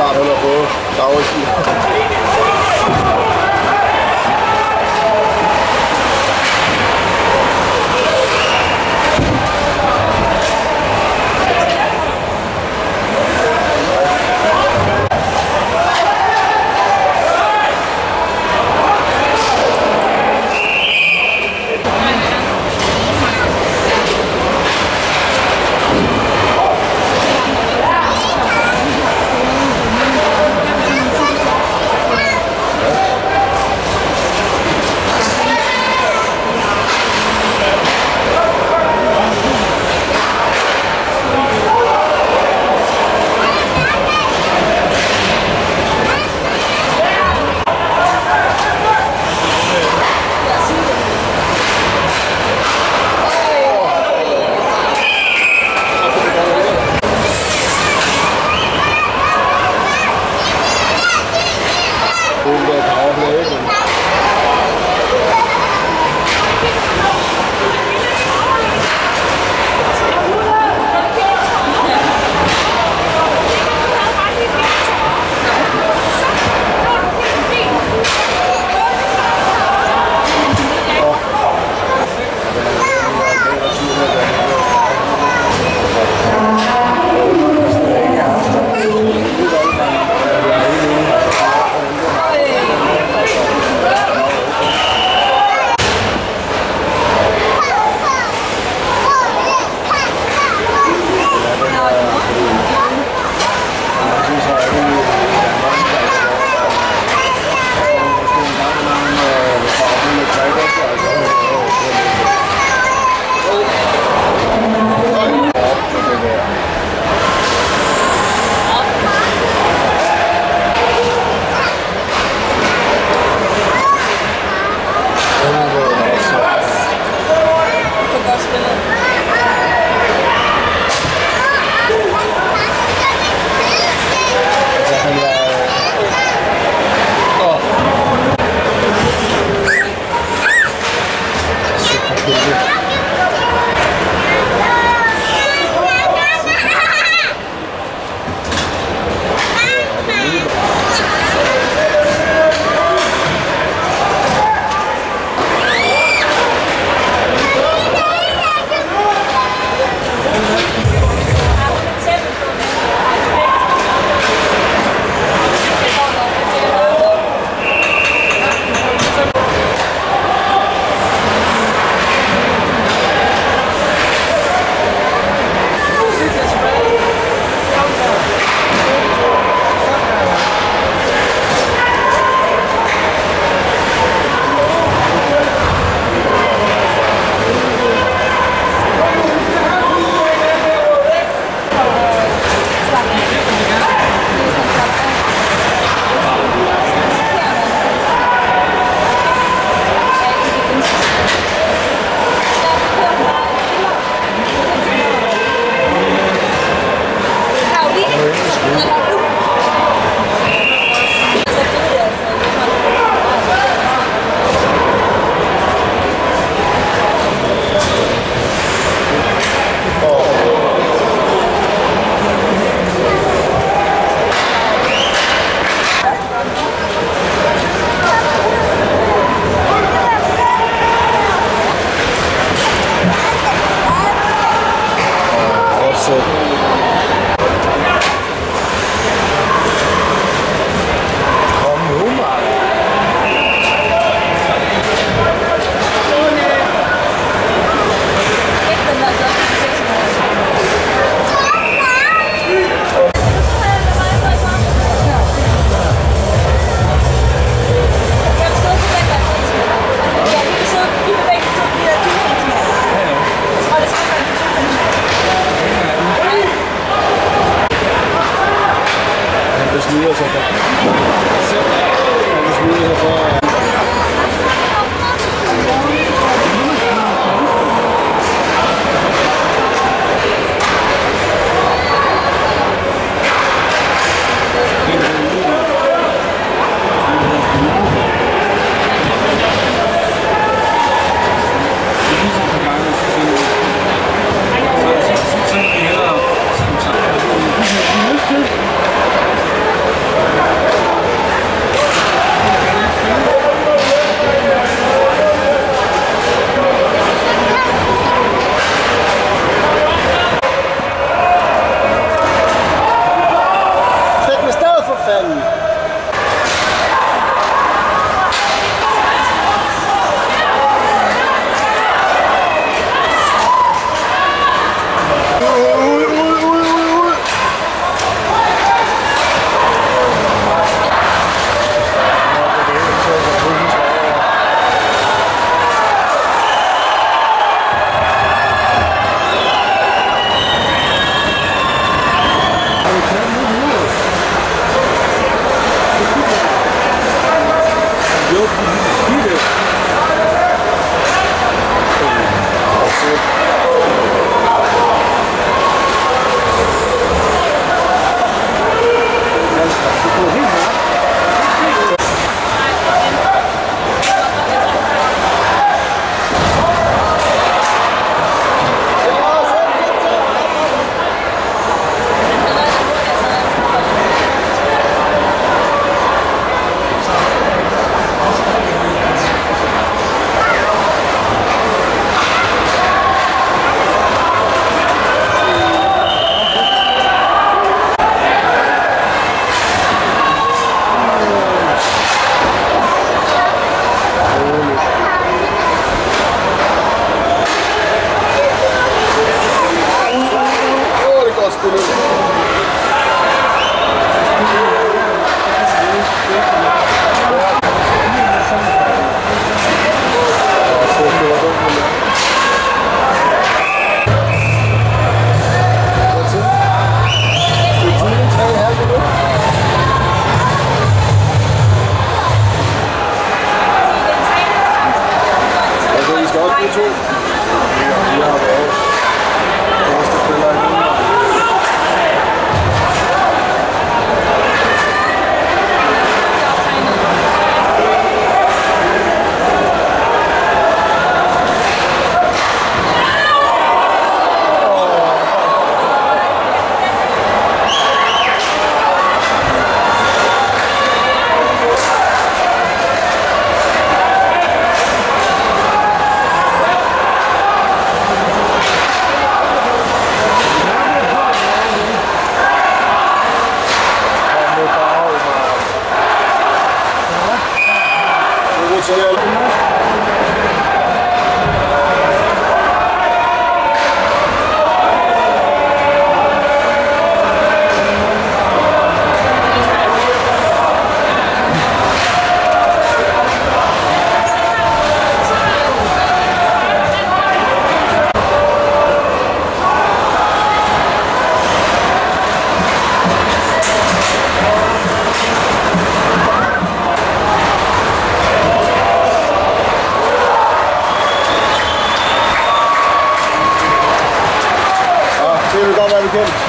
parole good.